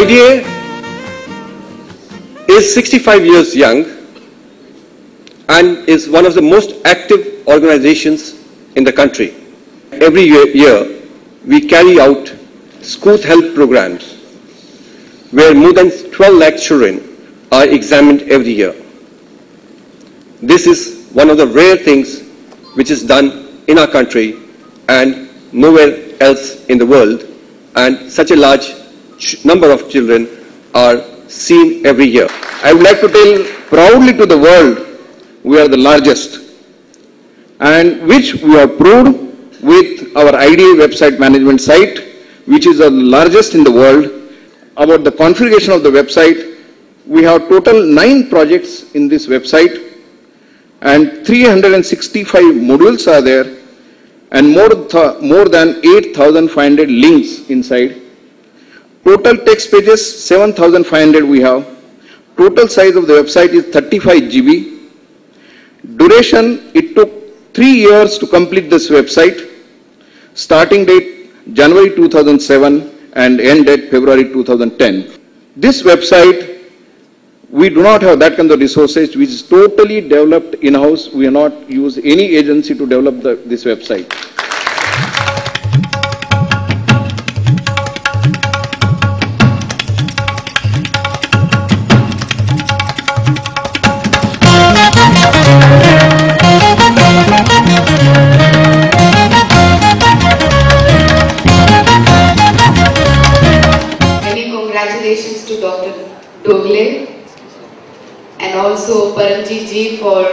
IDA is 65 years young and is one of the most active organizations in the country. Every year, we carry out school health programs where more than 12 lakh children are examined every year. This is one of the rare things which is done in our country and nowhere else in the world and such a large number of children are seen every year. I would like to tell proudly to the world we are the largest and which we have proved with our IDA website management site which is the largest in the world. About the configuration of the website, we have total nine projects in this website and 365 modules are there and more, th- more than 8,500 links inside. Total text pages 7,500 we have. Total size of the website is 35 GB. Duration, it took three years to complete this website. Starting date January 2007 and end date February 2010. This website, we do not have that kind of resources which is totally developed in-house. We are not use any agency to develop the, this website. Congratulations to Dr. Dhoble and also Paramjit ji for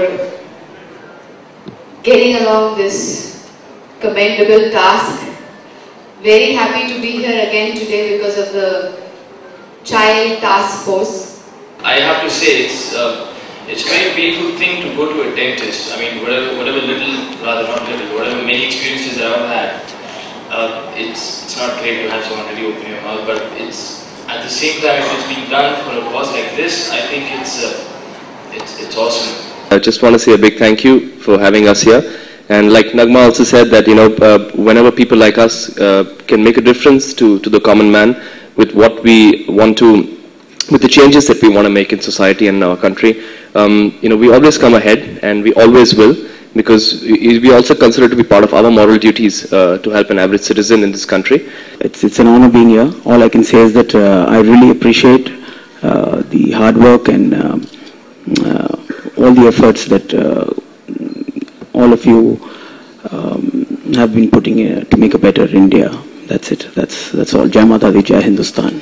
getting along this commendable task. Very happy to be here again today because of the Child Task Force. I have to say it's uh, it's a very painful thing to go to a dentist. I mean, whatever whatever little, rather not little, whatever many experiences that I've had, uh, it's it's not great to have someone really open your mouth. But it's at the same time, if it's being done for a cause like this, I think it's uh, it's it's awesome. I just want to say a big thank you for having us here. And like Nagma also said that, you know, uh, whenever people like us uh, can make a difference to, to the common man with what we want to, with the changes that we want to make in society and in our country, um, you know, we always come ahead and we always will because we also consider to be part of our moral duties uh, to help an average citizen in this country. It's, it's an honor being here. All I can say is that uh, I really appreciate uh, the hard work and um, uh, all the efforts that uh, all of you um, have been putting in to make a better India. That's it. That's that's all. Jai Mata Di, Jai Hindustan.